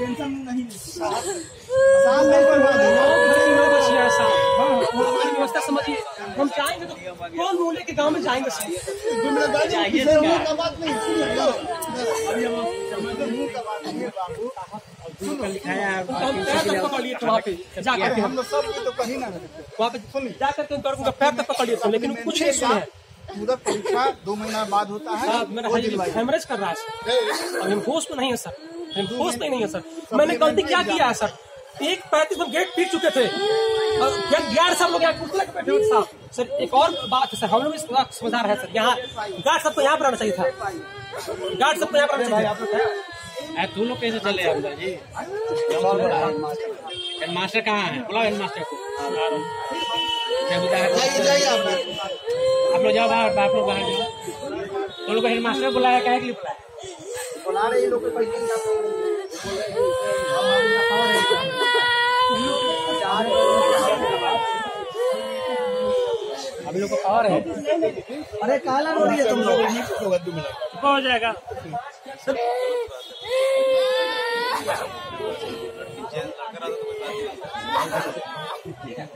Tension नहीं साल नहीं करवा देना। है हमारी व्यवस्था समझिए हम जाएँगे तो कौन मोहल्ले के गाँव में जाएँगे? सर ज़िम्मेदारी किसी मुँह का बात नहीं अभी हम मुँह का बात नहीं बाबू हम पैर तक पकड़ लिए थे वहाँ पे जाकर हम हम लोग सब कहीं ना रहते वहाँ पे जाकर के उनका उनका पैर तक पकड़ लिए लेकिन कुछ नहीं सुने पूरा परीक्षा दो महीना बाद होता है साहब। हेमरेज कर रहा है। सर अभी हम होश में नहीं है सर हम नहीं है सर मैंने गलती क्या किया। है सर एक पैंतीस में गेट पीट चुके थे। और गेट गार्ड सब लोग यहाँ कुर्सी लगे बैठे साहब सर एक और बात है सर हम लोग इस बात को समझदार है सर यहाँ गार्ड सबको यहाँ पर आना चाहिए था। गार्ड सबको यहाँ पर आना चाहिए था। तू लोग कैसे चले अंदर जी। हेडमास्टर कहाँ है? बुलाओ हेडमास्टर को। क्या बता है? जाइए जाइए आप। आप लोग जाओ बाहर आप लोग बाहर जाओ। तो लोग को हेडमास्टर बुलाया क्या के लिए बुलाया? बुला रहे लोग के लोग को पावर है। अरे काला हो रही है तुम लोग। हो जाएगा।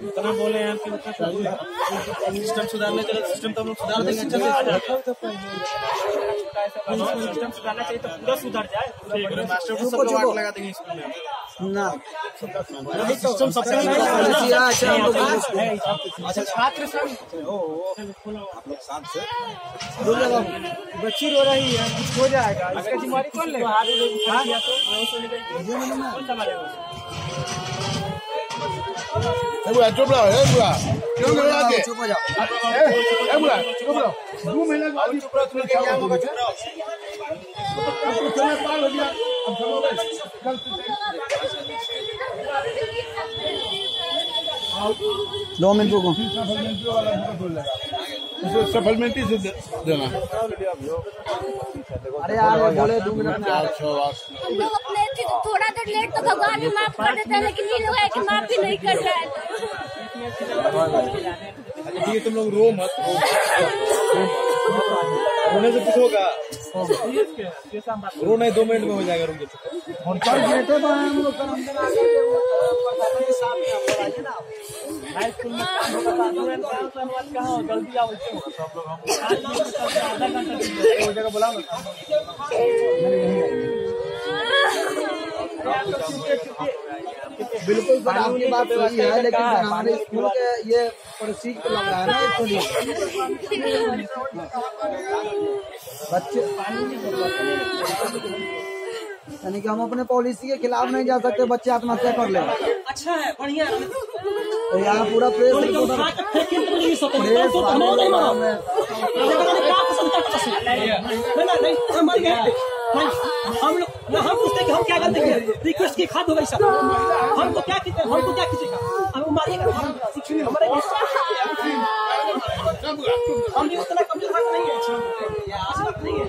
इतना बोले हैं कि सिस्टम सुधारने चलो सिस्टम तो हम लोग सुधार देंगे सिस्टम सुधारना चाहिए तो पूरा सुधर जाए। मास्टर को सब लोग आग लगा देंगे स्कूल में ना सिस्टम सबसे अच्छा छात्र बच्ची रो रही है कुछ हो जाएगा। इसका जिम्मेवारी कौन लेगा? बुआ चुप रहो ए बुआ क्यों घबरा के चुप हो जाओ ए बुआ चुप रहो दो महीने के बाद चुप रहो तुमने क्या होगा आपको समय पार हो गया अब चलो बस कल दो मिनट रुको सफलमेंटी से देना अरे यार बोले दो मिनट में देर लेट तो भगवान भी माफ़ कर देता है लेकिन ये लोग है कि माफ़ भी नहीं कर रहा है। ये तुम लोग रो मत। रोने से कुछ होगा। रो नहीं दो मिनट में हो जाएगा रुक जाओ कल गेटे पर हम लोग कल अंदर आ गए थे वो प्रशासन के सामने आप लोग आइए ना हाई स्कूल में कहाँ हो जल्दी आओ आधा घंटा वो जगह बुला बिल्कुल कानूनी बात सही है लेकिन हमारे स्कूल के ये परिस्थिति पे लग रहा है ना बच्चे यानी कि हम अपने पॉलिसी के खिलाफ नहीं जा सकते बच्चे आत्महत्या कर ले। अच्छा है बढ़िया तो यहाँ पूरा प्रेस तो प्रेस हम हम लोग हम पूछते कि हम क्या गलती किए रिक्वेस्ट की खाद हो गई सर हमको तो क्या हमको तो क्या खींचेगा हम मारिएगा हमारे हम उतना कमज़ोर हाथ नहीं है। नहीं है।